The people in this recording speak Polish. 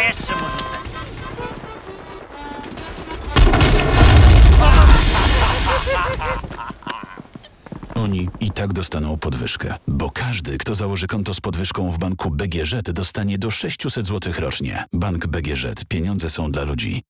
A jeszcze mu. Oni i tak dostaną podwyżkę, bo każdy, kto założy konto z podwyżką w banku BGŻ, dostanie do 600 zł rocznie. Bank BGŻ. Pieniądze są dla ludzi.